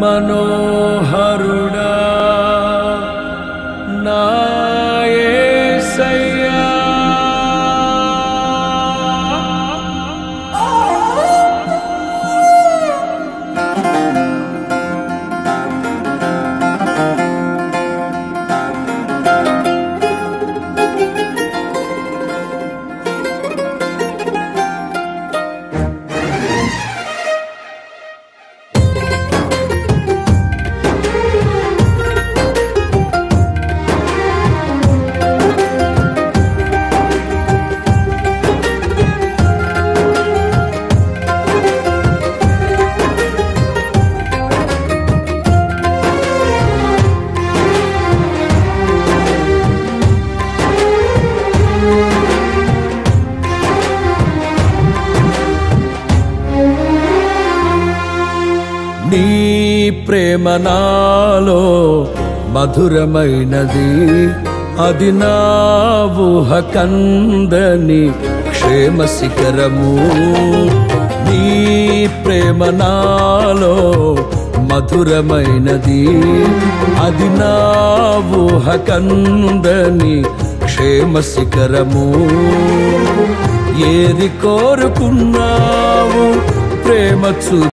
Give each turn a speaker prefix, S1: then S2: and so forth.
S1: मनोहरुणा నీ ప్రేమ నాలో మధురమైనది. అది నా ఊహ కందని క్షేమ శిఖరము. నీ ప్రేమ నాలో మధురమైనది. అది నా ఊహ కందని క్షేమ శిఖరము. ఏది కోరుకున్నావు ప్రేమ చూ